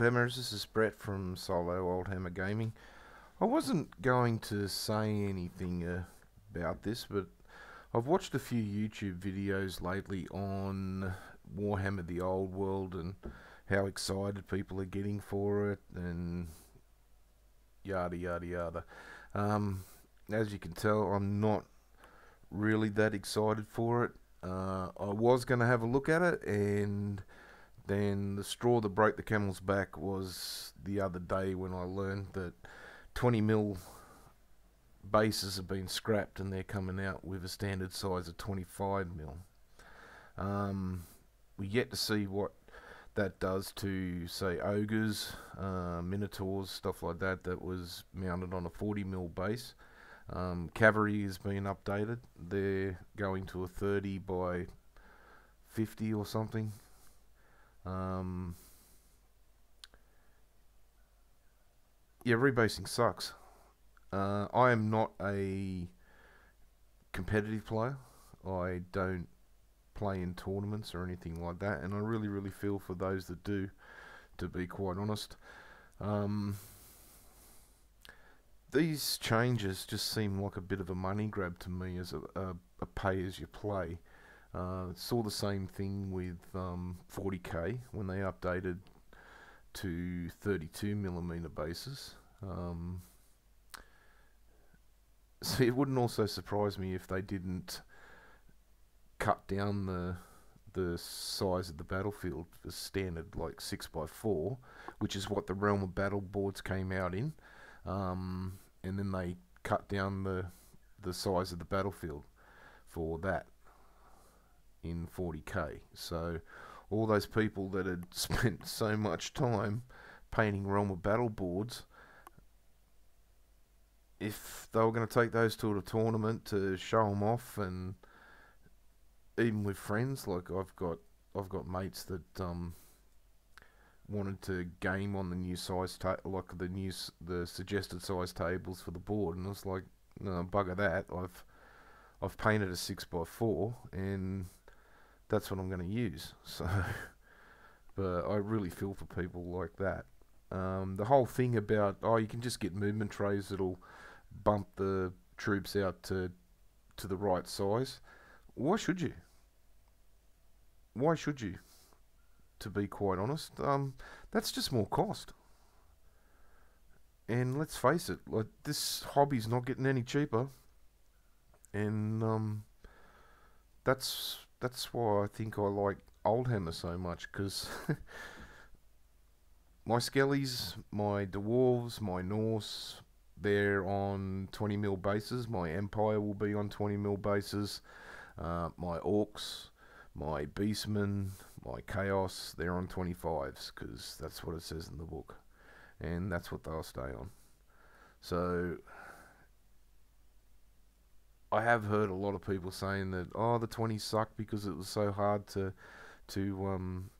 Oldhammers, this is Brett from Solo Oldhammer Gaming. I wasn't going to say anything uh, about this, but I've watched a few YouTube videos lately on Warhammer the Old World and how excited people are getting for it and yada yada yada. Um, as you can tell, I'm not really that excited for it. Uh, I was going to have a look at it and then the straw that broke the camel's back was the other day when I learned that 20 mil bases have been scrapped and they're coming out with a standard size of 25 mil. Um, we yet to see what that does to say ogres, uh, minotaurs, stuff like that. That was mounted on a 40 mil base. Um, cavalry has been updated. They're going to a 30 by 50 or something. Um, yeah, rebasing sucks. Uh, I am not a competitive player. I don't play in tournaments or anything like that, and I really, really feel for those that do, to be quite honest. Um, these changes just seem like a bit of a money grab to me as a, a, a pay as you play. Uh, saw the same thing with um, 40k when they updated to 32 millimeter bases. Um, so it wouldn't also surprise me if they didn't cut down the the size of the battlefield to standard like six by four, which is what the Realm of Battle boards came out in, um, and then they cut down the the size of the battlefield for that in 40k. So all those people that had spent so much time painting Realm of Battle boards, if they were going to take those to a tournament to show them off, and even with friends, like I've got, I've got mates that um, wanted to game on the new size, ta- like the new, the suggested size tables for the board, and I was like, no, bugger that. I've, I've painted a six by four, and that's what I'm going to use. So, but I really feel for people like that. Um, the whole thing about oh, you can just get movement trays that'll bump the troops out to to the right size. Why should you? Why should you? To be quite honest, um, that's just more cost. And let's face it, like this hobby's not getting any cheaper. And um, that's that's why I think I like Oldhammer so much because my Skellies, my Dwarves, my Norse, they're on 20 mil bases. My Empire will be on 20 mil bases. Uh, my Orcs, my Beastmen, my Chaos, they're on 25s because that's what it says in the book. And that's what they'll stay on. So I have heard a lot of people saying that oh the 20s sucked because it was so hard to to um,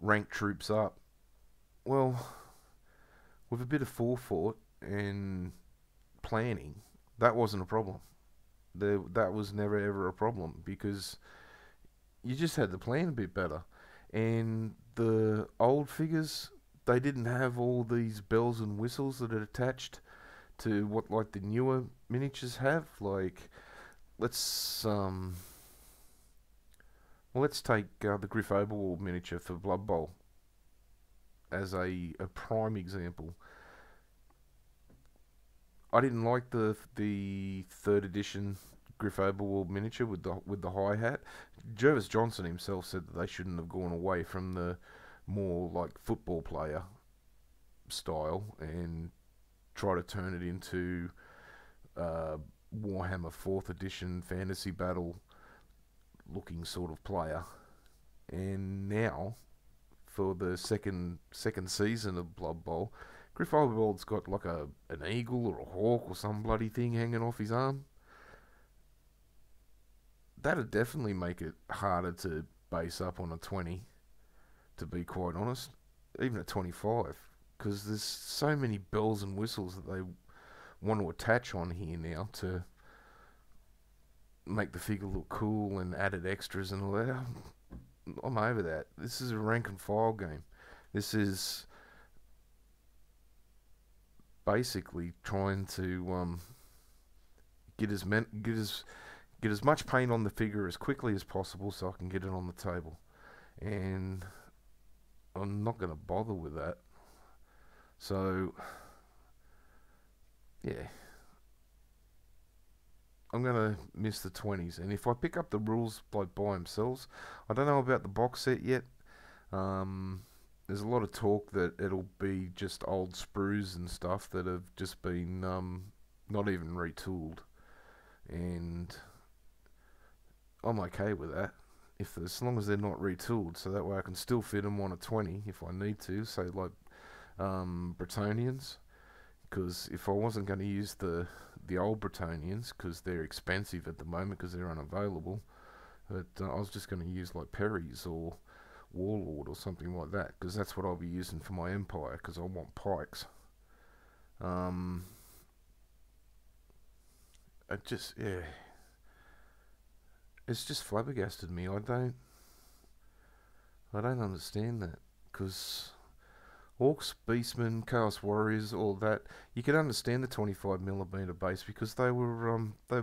rank troops up. Well, with a bit of forethought and planning, that wasn't a problem. The, that was never ever a problem because you just had to plan a bit better. And the old figures, they didn't have all these bells and whistles that are attached to what like the newer miniatures have. Like, let's um, well, let's take uh, the Griff Oberwald miniature for Blood Bowl as a a prime example. I didn't like the the third edition Griff Oberwald miniature with the with the hi hat. Jervis Johnson himself said that they shouldn't have gone away from the more like football player style and try to turn it into uh, Warhammer Fourth Edition fantasy battle looking sort of player. And now, for the second second season of Blood Bowl, Griff Oberwald's got like a an eagle or a hawk or some bloody thing hanging off his arm. That'd definitely make it harder to base up on a 20, to be quite honest. Even a 25 because there's so many bells and whistles that they want to attach on here now to make the figure look cool and added extras and all that. I'm over that. This is a rank and file game. This is basically trying to um, get as men- get as get as much paint on the figure as quickly as possible so I can get it on the table. And I'm not going to bother with that. So yeah. I'm going to miss the 20s. And if I pick up the rules like by themselves, I don't know about the box set yet. Um, there's a lot of talk that it'll be just old sprues and stuff that have just been um, not even retooled. And I'm okay with that. If as long as they're not retooled, so that way I can still fit them on a 20 if I need to, say like um, Bretonnians because if I wasn't going to use the the old Bretonnians because they're expensive at the moment because they're unavailable, but uh, I was just going to use like Perry's or Warlord or something like that because that's what I'll be using for my Empire because I want pikes. Um, it just yeah, it's just flabbergasted me. I don't, I don't understand that because Orcs, Beastmen, Chaos Warriors, all that. You could understand the 25 millimeter base because they were um they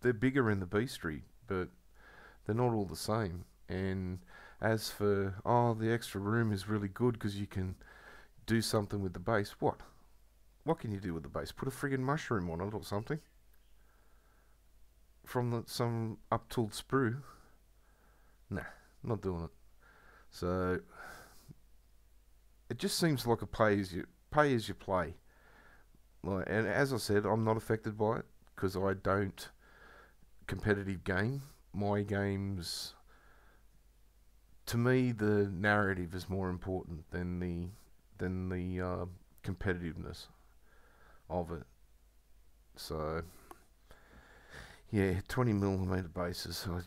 they're bigger in the bestiary, but they're not all the same. And as for oh, the extra room is really good because you can do something with the base. What? What can you do with the base? Put a friggin' mushroom on it or something. From the, some up-tooled sprue. Nah, not doing it. So it just seems like a pay as you pay as you play. Like, and as I said, I'm not affected by it because I don't competitive game. My games, to me, the narrative is more important than the than the uh, competitiveness of it. So, yeah, 20 millimeter bases. So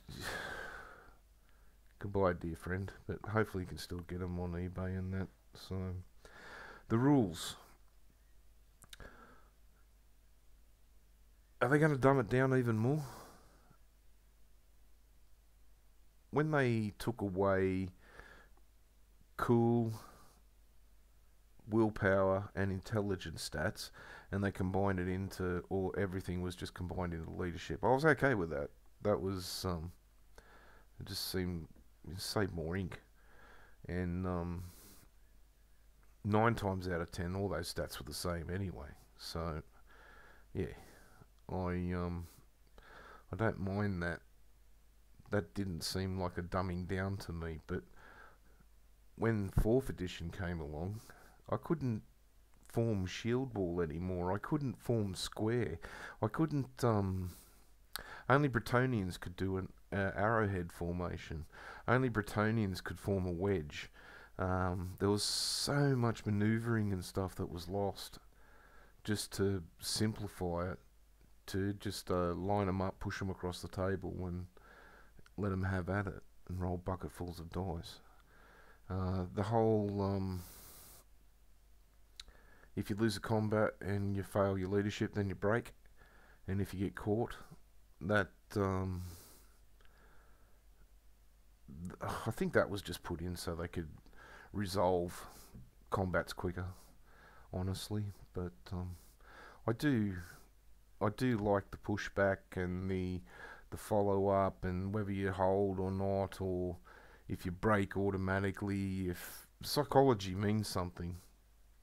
goodbye, dear friend. But hopefully, you can still get them on eBay and that. So, the rules. Are they going to dumb it down even more? When they took away cool, willpower, and intelligence stats, and they combined it into, or everything was just combined into leadership, I was okay with that. That was, um, it just seemed, save more ink. And, um, nine times out of ten, all those stats were the same anyway. So, yeah, I um, I don't mind that. That didn't seem like a dumbing down to me, but when fourth edition came along, I couldn't form shield wall anymore. I couldn't form square. I couldn't um. Only Bretonnians could do an uh, arrowhead formation. Only Bretonnians could form a wedge. Um, there was so much maneuvering and stuff that was lost just to simplify it, to just uh, line them up, push them across the table, and let them have at it and roll bucketfuls of dice. Uh, the whole um, if you lose a combat and you fail your leadership, then you break, and if you get caught, that um, I think that was just put in so they could resolve combats quicker, honestly. But um, I do, I do like the pushback and the the follow up and whether you hold or not, or if you break automatically. If psychology means something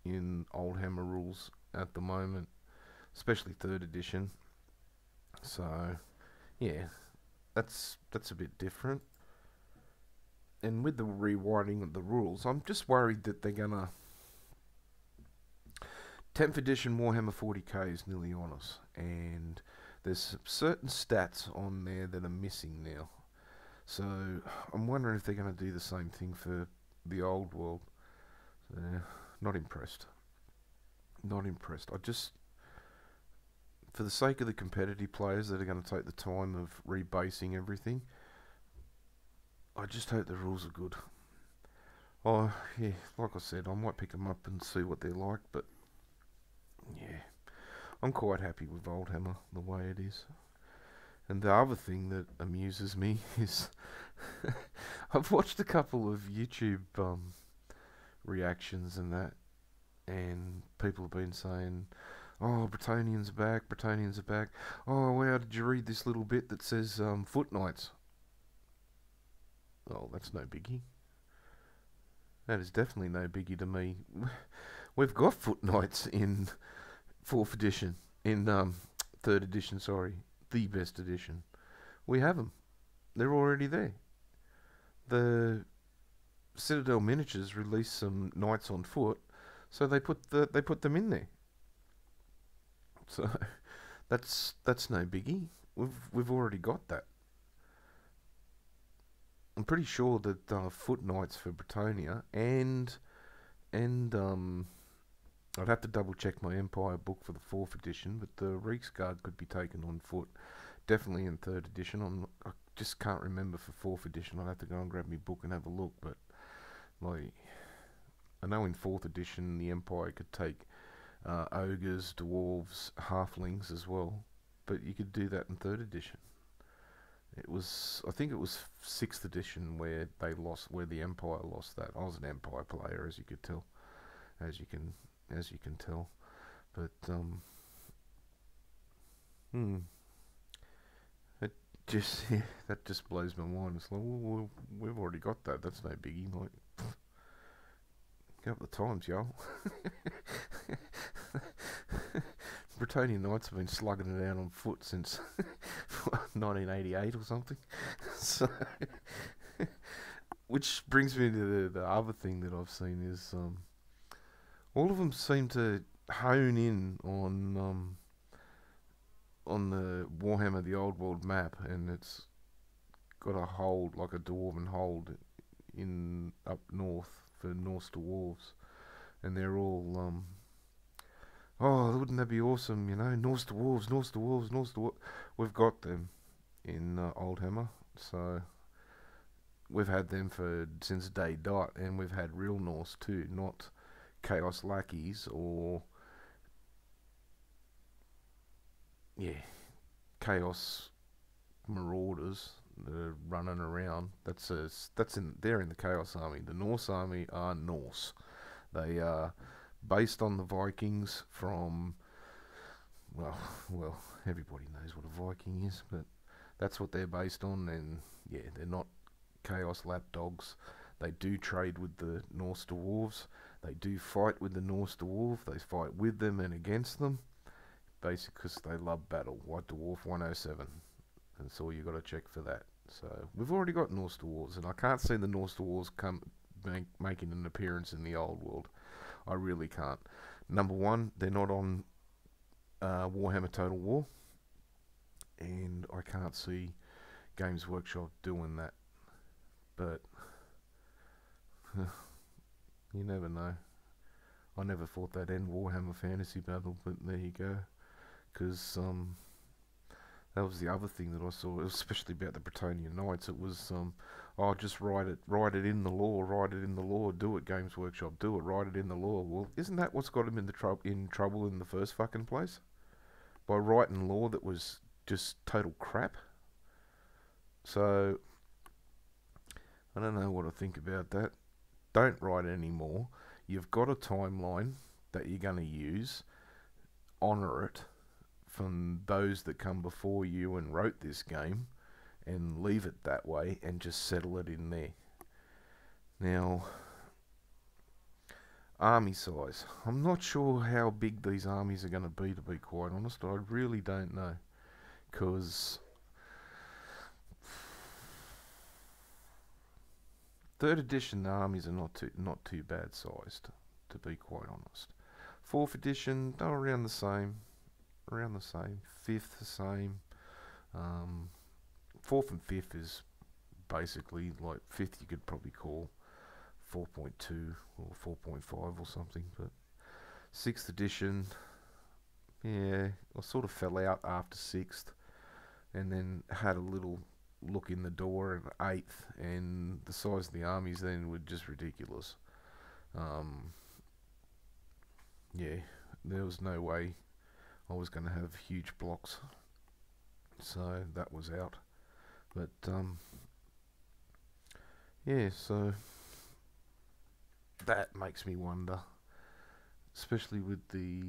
in Oldhammer rules at the moment, especially third edition. So, yeah, that's that's a bit different and with the rewriting of the rules, I'm just worried that they're gonna. 10th edition Warhammer 40k is nearly on us, and there's certain stats on there that are missing now. So I'm wondering if they're going to do the same thing for the old world. So, not impressed. Not impressed. I just, for the sake of the competitive players that are going to take the time of rebasing everything, I just hope the rules are good. Oh, yeah, like I said, I might pick them up and see what they're like, but yeah, I'm quite happy with Oldhammer the way it is. And the other thing that amuses me is I've watched a couple of YouTube um, reactions and that, and people have been saying, "Oh, Bretonnians are back! Bretonnians are back!" Oh, wow! Did you read this little bit that says um, Foot Knights? Oh, that's no biggie. That is definitely no biggie to me. We've got Foot Knights in fourth edition, in um, third edition. Sorry, the best edition. We have them. They're already there. The Citadel Miniatures released some Knights on Foot, so they put the they put them in there. So that's that's no biggie. We've we've already got that. I'm pretty sure that uh, Foot Knights for Bretonnia and and um, I'd have to double check my Empire book for the fourth edition, but the Reiksguard could be taken on foot. Definitely in third edition. I'm, I just can't remember for fourth edition. I'd have to go and grab my book and have a look. But like, I know in fourth edition the Empire could take uh, ogres, dwarves, halflings as well, but you could do that in third edition. It was, I think it was sixth edition where they lost, where the Empire lost that. I was an Empire player, as you could tell, as you can, as you can tell. But um, hmm, it just yeah, that just blows my mind. It's like, well, we've already got that. That's no biggie. Like, couple of times, y'all. Bretonnian Knights have been slugging it out on foot since 1988 or something. so, which brings me to the, the other thing that I've seen is um, all of them seem to hone in on um, on the Warhammer the Old World map, and it's got a hold like a dwarven hold in up north for Norse dwarves, and they're all um, oh, wouldn't that be awesome? You know, Norse dwarves, Norse dwarves, Norse dwarves. We've got them in uh, Oldhammer, so we've had them for since day dot, and we've had real Norse too, not Chaos lackeys or yeah, Chaos marauders running around. That's a, that's in they're in the Chaos Army. The Norse Army are Norse. They are based on the Vikings from well, well, everybody knows what a Viking is, but that's what they're based on. And yeah, they're not Chaos lapdogs. They do trade with the Norse dwarves. They do fight with the Norse dwarf. They fight with them and against them. Basically, because they love battle. White Dwarf 107. That's all you got to check for that. So we've already got Norse dwarves, and I can't see the Norse dwarves come make, making an appearance in the old world. I really can't. Number one, they're not on uh, Warhammer Total War, and I can't see Games Workshop doing that. But you never know. I never thought they'd end Warhammer Fantasy Battle, but there you go. Because um, that was the other thing that I saw, especially about the Bretonnian Knights. It was, um, oh, just write it, write it in the lore, write it in the lore, do it, Games Workshop, do it, write it in the lore. Well, isn't that what's got them in the trouble in trouble in the first fucking place? By writing lore that was just total crap. So I don't know what I think about that. Don't write anymore. You've got a timeline that you're going to use. Honour it from those that come before you and wrote this game and leave it that way and just settle it in there. Now, army size. I'm not sure how big these armies are going to be, to be quite honest. I really don't know. Because third edition armies are not too not too bad sized, to be quite honest. Fourth edition, they're around the same, around the same. Fifth, the same. Um, fourth and fifth is basically like fifth. You could probably call 4.2 or 4.5 or something, but sixth edition, yeah, I sort of fell out after sixth, and then had a little look in the door at eighth, and the size of the armies then were just ridiculous. Um, yeah, there was no way I was going to have huge blocks, so that was out. But um, yeah, so that makes me wonder, especially with the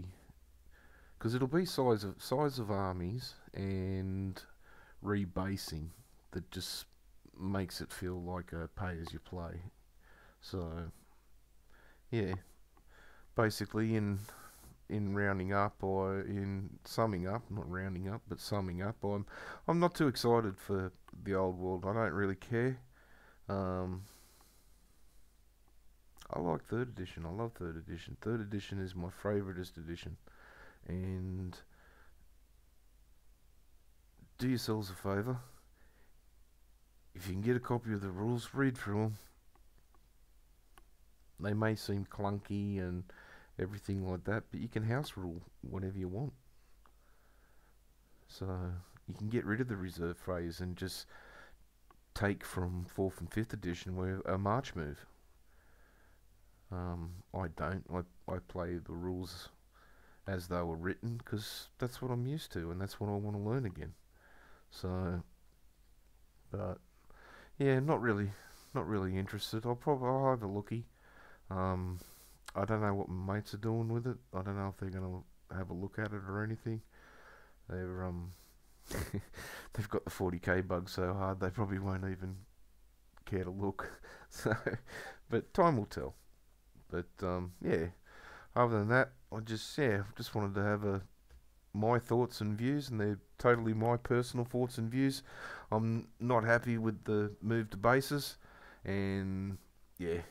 because it'll be size of size of armies and rebasing that just makes it feel like a pay as you play. So yeah, basically in in rounding up or in summing up, not rounding up, but summing up, I'm I'm not too excited for the old world. I don't really care. Um, I like third edition. I love third edition. Third edition is my favoritist edition, and do yourselves a favour. If you can get a copy of the rules, read through them. They may seem clunky and everything like that, but you can house rule whatever you want. So you can get rid of the reserve phrase and just take from fourth and fifth edition where a march move. Um, I don't. I I play the rules as they were written because that's what I'm used to and that's what I want to learn again. So, but yeah, not really, not really interested. I'll probably I'll have a looky. Um, I don't know what my mates are doing with it. I don't know if they're gonna have a look at it or anything. They're um, they've got the 40k bug so hard they probably won't even care to look. So, but time will tell. But um, yeah, other than that, I just yeah, just wanted to have a my thoughts and views, and they're totally my personal thoughts and views. I'm not happy with the move to bases, and yeah,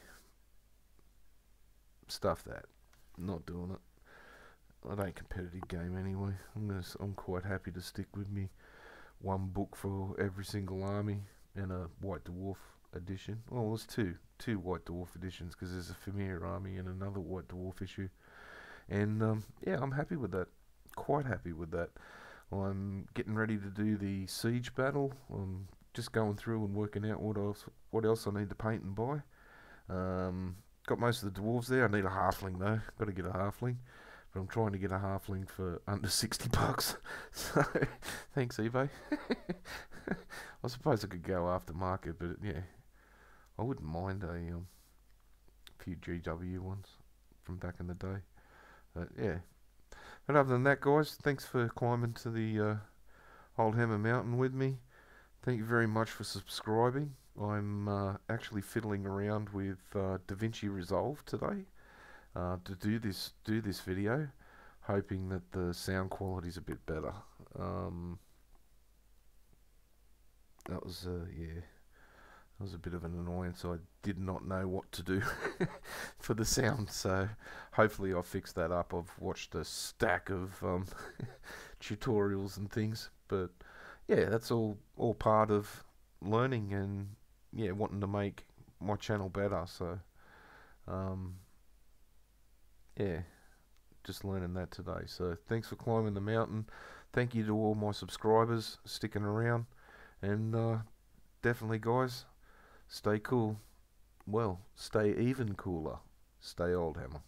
stuff that. Not doing it. I don't competitive game anyway. I'm gonna, I'm quite happy to stick with me one book for every single army and a White Dwarf edition. Well, there's two, two White Dwarf editions because there's a Familiar army and another White Dwarf issue. And um, yeah, I'm happy with that. Quite happy with that. I'm getting ready to do the siege battle. I'm just going through and working out what else, what else I need to paint and buy. Um, got most of the dwarves there. I need a halfling though. Got to get a halfling, but I'm trying to get a halfling for under sixty bucks. So thanks eBay. I suppose I could go after market, but yeah, I wouldn't mind a um, few GW ones from back in the day. But yeah. But other than that, guys, thanks for climbing to the uh, Oldhammer Mountain with me. Thank you very much for subscribing. I'm uh, actually fiddling around with uh, DaVinci Resolve today uh, to do this do this video, hoping that the sound quality is a bit better. Um, that was uh, yeah was a bit of an annoyance. I did not know what to do for the sound, so hopefully I'll fix that up. I've watched a stack of um, tutorials and things, but yeah, that's all all part of learning and yeah wanting to make my channel better. So um, yeah, just learning that today. So thanks for climbing the mountain. Thank you to all my subscribers sticking around, and uh, definitely guys Stay cool. Well, stay even cooler. Stay Oldhammer.